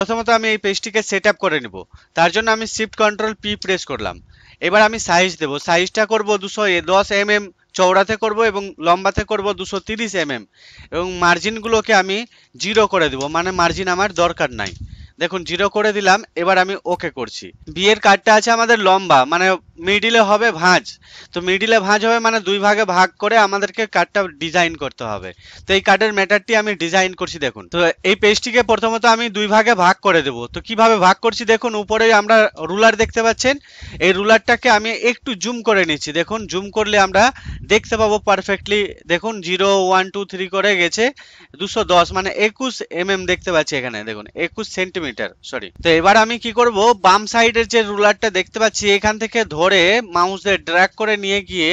প্রথমত আমি এই পেজটিকে সেট করে নেব। তার জন্য আমি শিফট কন্ট্রোল পি প্রেস করলাম। এবার আমি সাইজ দেব। সাইজটা করব দুশো দশ এম এম চৌড়াতে করব এবং লম্বাতে করব দুশো তিরিশ এম এম এবং মার্জিনগুলোকে আমি জিরো করে দেব। মানে মার্জিন আমার দরকার নাই। দেখুন জিরো করে দিলাম, এবার আমি ওকে করছি। বিয়ের কার্ডটা আছে আমাদের লম্বা মানে মিডিলে হবে ভাঁজ। তো মিডিলে ভাঁজ হবে মানে দুই ভাগে ভাগ করে আমাদেরকে কার্ডটা ডিজাইন করতে হবে। তো এই কার্ডের ম্যাটারটি আমি ডিজাইন করছি, দেখুন। তো এই পেজটিকে প্রথমত আমি দুই ভাগে ভাগ করে দেব। তো কীভাবে ভাগ করছি, দেখুন, উপরে আমরা রুলার দেখতে পাচ্ছেন। এই রুলারটাকে আমি একটু জুম করে নিচ্ছি। দেখুন জুম করলে আমরা দেখতে পাবো পারফেক্টলি দেখুন জিরো ওয়ান টু থ্রি করে গেছে। দুশো দশ মানে একুশ এম এম দেখতে পাচ্ছি এখানে। দেখুন, একুশ সেন্টিমিটার সরি তো এবার আমি কি করব, বাম সাইডের যে রুলারটা দেখতে পাচ্ছি, এখান থেকে ধরে মাউস দিয়ে ড্র্যাগ করে নিয়ে গিয়ে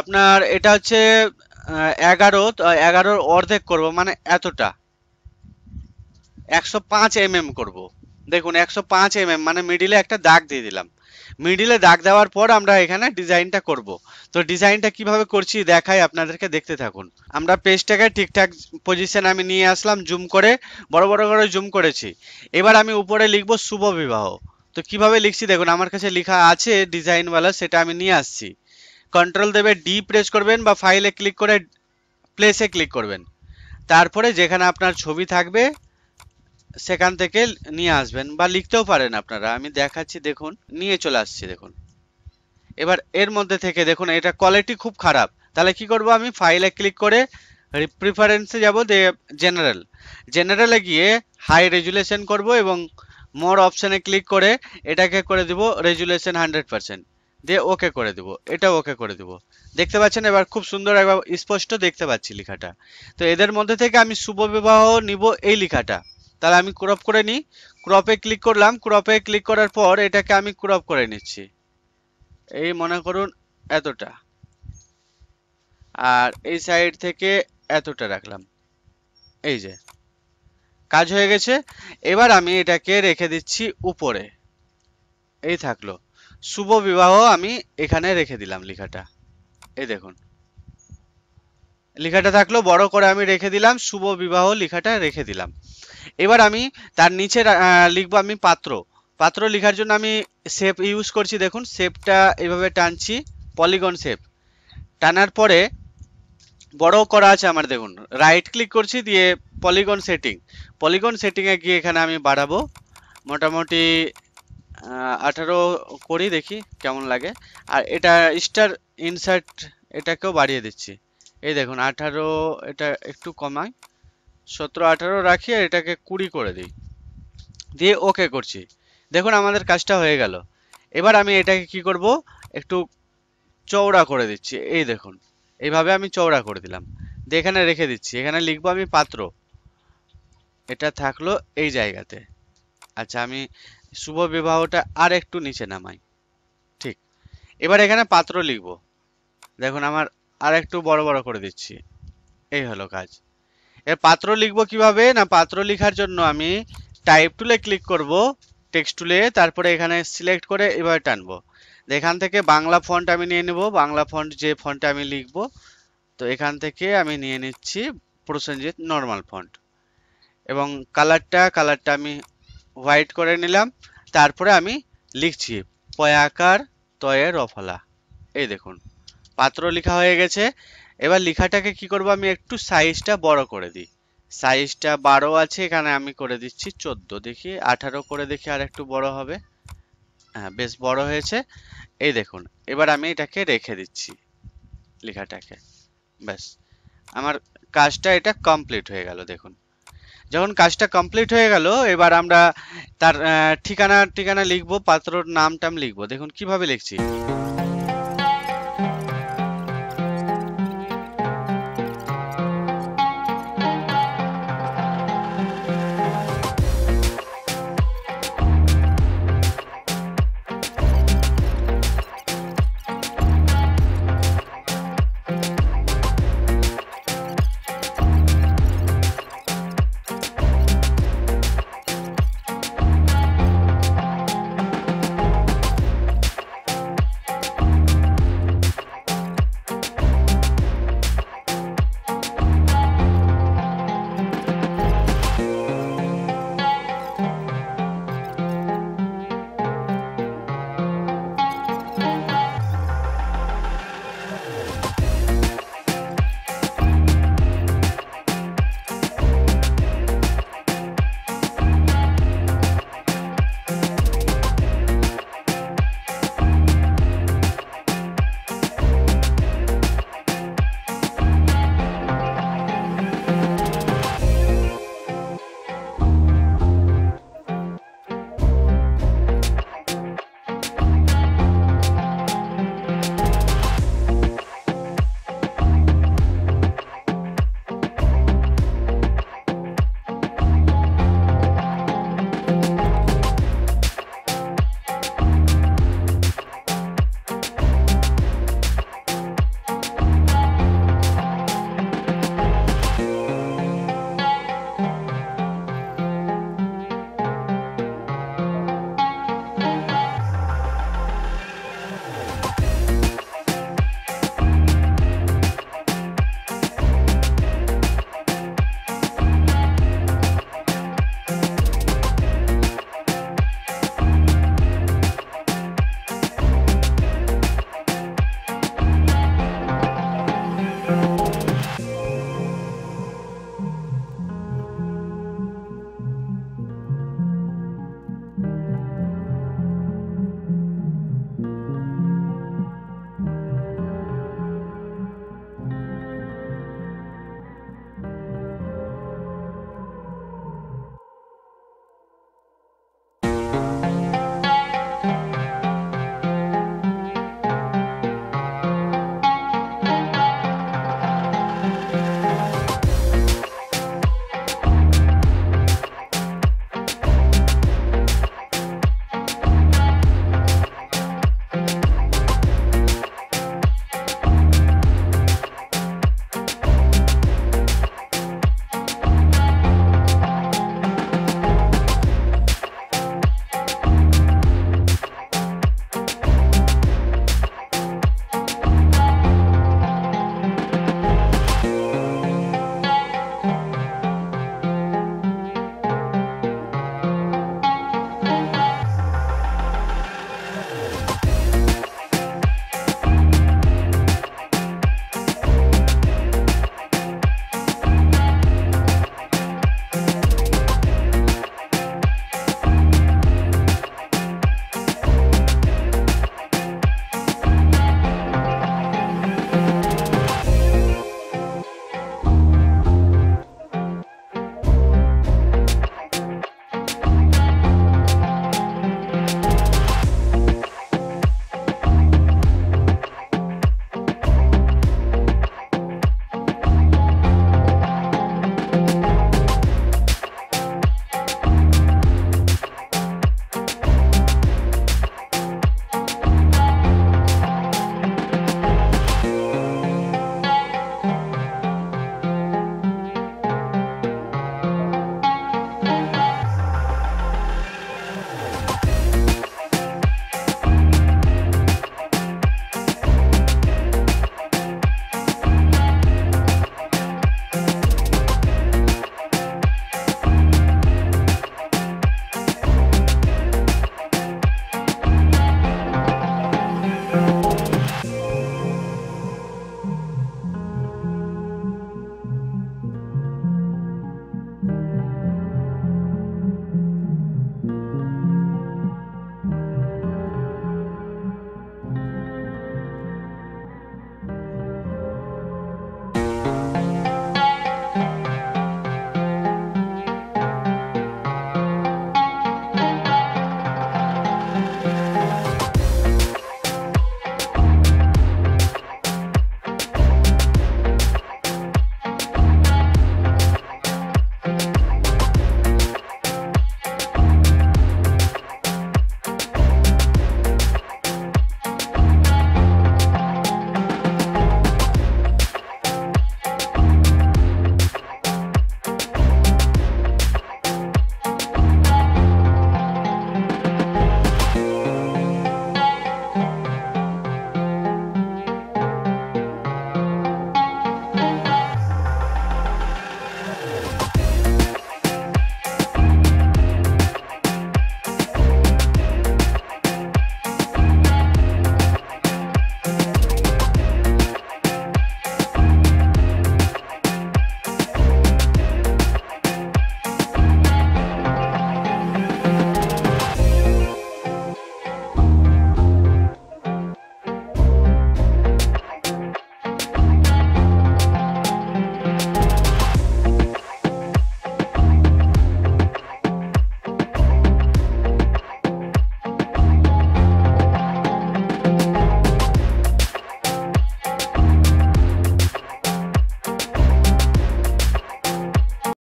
আপনার এটা হচ্ছে এগারো এগারোর অর্ধেক করব মানে এতটা। একশো পাঁচ এম করব। দেখুন, একশো পাঁচ এম মানে মিডিলে একটা দাগ দিয়ে দিলাম। মিডিলে দাগ দেওয়ার পর আমরা এখানে ডিজাইনটা করব। তো ডিজাইনটা কীভাবে করছি দেখাই আপনাদেরকে দেখতে থাকুন। আমরা পেজটাকে ঠিকঠাক পজিশন আমি নিয়ে আসলাম জুম করে, বড় বড় করে জুম করেছি। এবার আমি উপরে লিখব শুভ বিবাহ। তো কীভাবে লিখছি দেখুন, আমার কাছে লেখা আছে ডিজাইনওয়ালা, সেটা আমি নিয়ে আসছি। কন্ট্রোল দেবে ডি প্রেস করবেন বা ফাইলে ক্লিক করে প্লেসে ক্লিক করবেন। তারপরে যেখানে আপনার ছবি থাকবে সেখান থেকে নিয়ে আসবেন বা লিখতেও পারেন আপনারা। আমি দেখাচ্ছি, দেখুন, নিয়ে চলে আসছি, দেখুন। এবার এর মধ্যে থেকে দেখুন, এটা কোয়ালিটি খুব খারাপ। তাহলে কি করব আমি? ফাইলে ক্লিক করে প্রিফারেন্সে যাব দে জেনারেল জেনারেলে গিয়ে হাই রেজুলেশন করব এবং মোর অপশানে ক্লিক করে এটাকে করে দিব রেজুলেশন হান্ড্রেড পার্সেন্ট দিয়ে ওকে করে দিব, এটা ওকে করে দিব। দেখতে পাচ্ছেন? এবার খুব সুন্দর একবার স্পষ্ট দেখতে পাচ্ছি লেখাটা। তো এদের মধ্যে থেকে আমি শুভ বিবাহ নিব এই লেখাটা। তাহলে আমি ক্রপ করে নিই। ক্রপে ক্লিক করলাম। ক্রপে ক্লিক করার পর এটাকে আমি ক্রপ করে নিচ্ছি। এই মনে করুন এতটা। আর এই সাইড থেকে এতটা রাখলাম। এই যে। কাজ হয়ে গেছে। এবার আমি এটাকে রেখে দিচ্ছি উপরে। এই থাকল। শুভ বিবাহ আমি এখানে রেখে দিলাম লেখাটা। এই দেখুন। লেখাটা থাকল, বড় করে আমি রেখে দিলাম, শুভ বিবাহ লেখাটা রেখে দিলাম। এবার আমি তার নিচে লিখব আমি পাত্র। পাত্র লেখার জন্য আমি শেপ ইউজ করছি, দেখুন শেপটা এভাবে টানছি পলিগন শেপ টানার পরে বড় করা আছে আমার, দেখুন রাইট ক্লিক করছি দিয়ে পলিগন সেটিং পলিগন সেটিংয়ে গিয়ে এখানে আমি বাড়াবো। মোটামুটি আঠারো করি দেখি কেমন লাগে। আর এটা স্টার ইনসার্ট এটাকেও বাড়িয়ে দিচ্ছি। এই দেখুন, আঠারো এটা একটু কমাই, সতেরো, আঠারো রাখি আর এটাকে কুড়ি করে দিই। দিয়ে ওকে করছি। দেখুন, আমাদের কাজটা হয়ে গেল। এবার আমি এটাকে কি করব? একটু চওড়া করে দিচ্ছি। এই দেখুন, এইভাবে আমি চওড়া করে দিলাম। দিয়ে এখানে রেখে দিচ্ছি। এখানে লিখব আমি পাত্র। এটা থাকল এই জায়গাতে। আচ্ছা আমি শুভ বিবাহটা আর একটু নিচে নামাই। ঠিক। এবার এখানে পাত্র লিখব। দেখুন, আমার আর একটু বড় বড় করে দিচ্ছি। এই হলো কাজ। এর পাত্র লিখব কীভাবে? না, পাত্র লেখার জন্য আমি টাইপ টুলে ক্লিক করব টেক্সট টুলে তারপরে এখানে সিলেক্ট করে এভাবে টানবো। এখান থেকে বাংলা ফন্ট আমি নিয়ে নেব, বাংলা ফন্ট যে ফন্টে আমি লিখব, তো এখান থেকে আমি নিয়ে নিচ্ছি প্রসেনজিৎ নর্মাল ফন্ট এবং কালারটা কালারটা আমি হোয়াইট করে নিলাম, তারপরে আমি লিখছি, পয়াকার তয়ে রফলা এই দেখুন। পাত্র লেখা হয়ে গেছে। এবার লেখাটাকে কি করব আমি একটু সাইজটা বড় করে দিই। সাইজটা বারো আছে, এখানে আমি করে দিচ্ছি চোদ্দ। দেখি আঠারো করে দেখি আর একটু বড় হবে। হ্যাঁ বেশ বড় হয়েছে। এই দেখুন, এবার আমি এটাকে রেখে দিচ্ছি লেখাটাকে। ব্যাস, আমার কাজটা এটা কমপ্লিট হয়ে গেল, দেখুন। যখন কাজটা কমপ্লিট হয়ে গেল, এবার আমরা তার ঠিকানা ঠিকানা লিখব, পাত্রর নাম টাম লিখব। দেখুন, কীভাবে লিখছি।